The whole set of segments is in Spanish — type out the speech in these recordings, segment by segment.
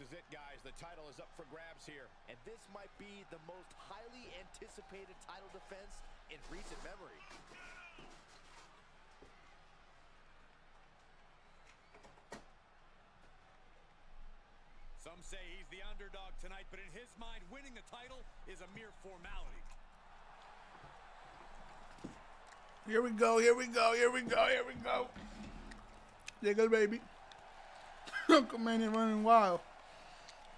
This is it, guys. The title is up for grabs here. And this might be the most highly anticipated title defense in recent memory. Some say he's the underdog tonight, but in his mind, winning the title is a mere formality. Here we go, here we go, here we go, here we go. Llega el baby. Uncle Manny running wild.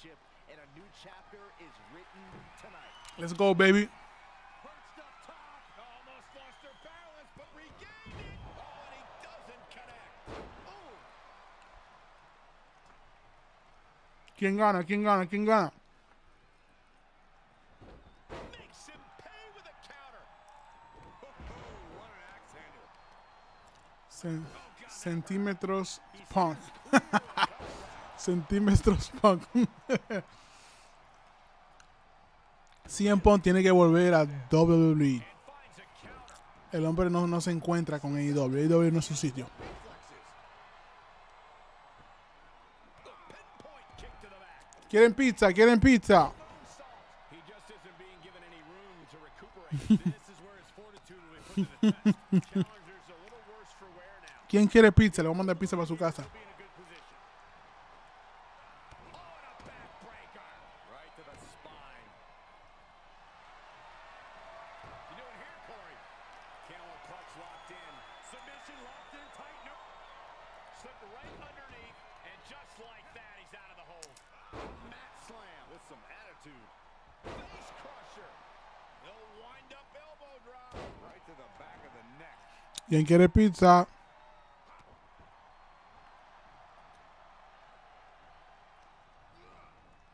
championship, and a new chapter is written tonight. Let's go, baby. ¿Quién gana? ¿Quién gana? ¿Quién gana? Cent centímetros punk. centímetros punk. CM Punk tiene que volver a WWE. El hombre no, no se encuentra con AEW. AEW no es su sitio. ¿Quieren pizza? ¿Quieren pizza? ¿Quién quiere pizza? Le voy a mandar pizza para su casa. Locked in. Submission locked in tight. No. Slipped right underneath, and just like that, he's out of the hold. Mat slam. With some attitude. Face crusher. No wind up elbow drop. Right to the back of the neck. ¿Quién quiere pizza?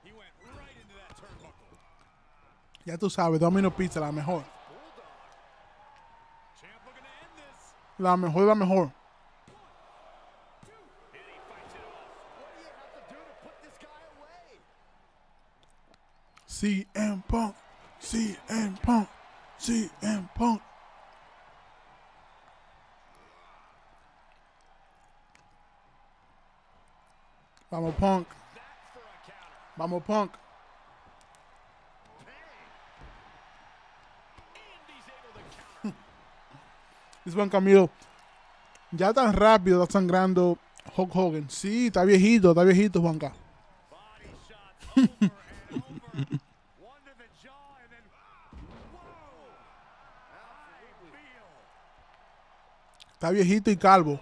He went right into that turnbuckle. Ya tú sabes, Domino Pizza, la mejor. Put this guy away? CM Punk. CM Punk. CM Punk. Vamos, Punk. Vamos, Punk. Dice Juan Camilo. Ya tan rápido está sangrando Hulk Hogan. Sí, está viejito, está viejito, Juanca. One. Está viejito y calvo.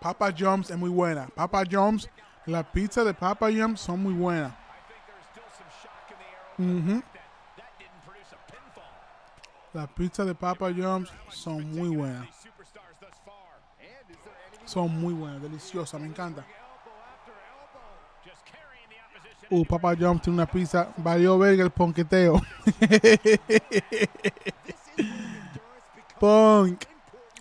Papa John's es muy buena. Papa John's, la pizza de Papa John's son muy buenas. I think there's still some shock in the air Mhm. that that didn't produce a pinfall. La pizza de Papa John's son muy buenas. Son muy buenas, deliciosas, me encanta. Uh, Papa John's tiene una pizza. Valió verga el ponqueteo. Punk.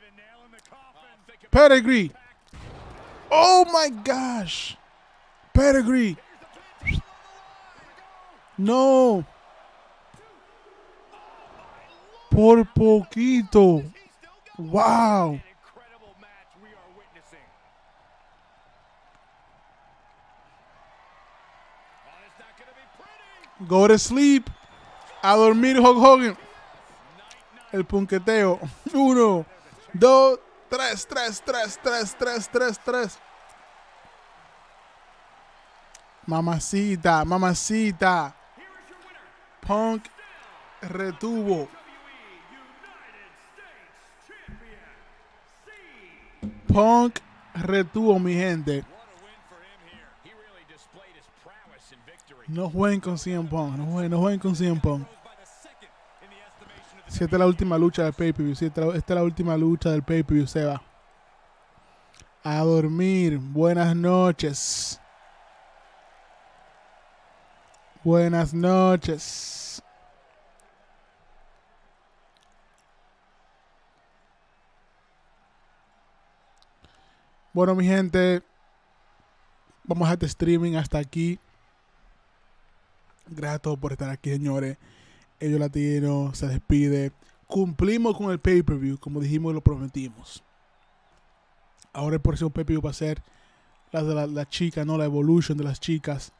the nail in the coffin. Think about Pedigree. Oh my gosh. Pedigree. No. Por poquito. Wow. Go to sleep. A dormir Hulk Hogan. El punqueteo. Uno, dos, tres, tres, tres, tres, tres, tres, tres. Mamacita, mamacita. Punk retuvo. Punk retuvo, mi gente. No jueguen con CM Punk. No jueguen, no jueguen con CM Punk. Si esta es la última lucha del pay-per-view, si esta, esta es la última lucha del pay-per-view, se va. A dormir. Buenas noches. Buenas noches. Bueno, mi gente, vamos a este streaming hasta aquí. Todos por estar aquí, señores. Ellos Latino se despide. Cumplimos con el pay-per-view, como dijimos y lo prometimos. Ahora el próximo pay-per-view va a ser la de la, la ¿no? La evolution de las chicas.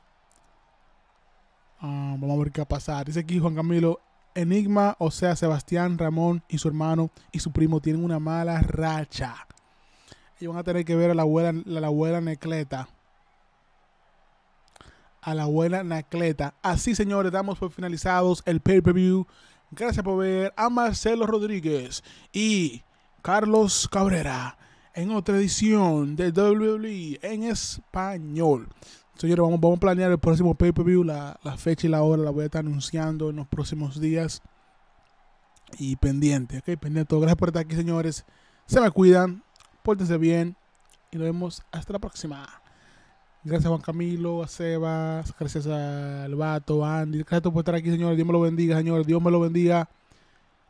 Ah, vamos a ver qué va a pasar. Dice aquí Juan Camilo, Enigma, o sea, Sebastián, Ramón y su hermano y su primo tienen una mala racha. Y van a tener que ver a la abuela, a la abuela Necleta. A la abuela Nacleta. Así, señores, damos por finalizados el pay-per-view. Gracias por ver a Marcelo Rodríguez y Carlos Cabrera en otra edición de WWE en español. Señores, vamos, vamos a planear el próximo pay-per-view. La, la fecha y la hora la voy a estar anunciando en los próximos días. Y pendiente, ok, pendiente. Gracias por estar aquí, señores. Se me cuidan, pórtense bien y nos vemos hasta la próxima. Gracias Juan Camilo, a Sebas, gracias al Vato, a Andy. Gracias por estar aquí, señores. Dios me lo bendiga, señores. Dios me lo bendiga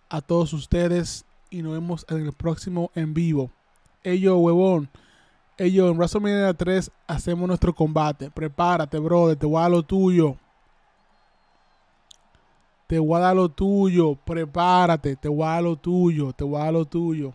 a todos ustedes. Y nos vemos en el próximo en vivo. Ello, huevón. Ello, en WrestleMania 3 hacemos nuestro combate. Prepárate, brother. Te voy a dar lo tuyo. Te voy a dar lo tuyo. Prepárate. Te voy a dar lo tuyo. Te voy a dar lo tuyo.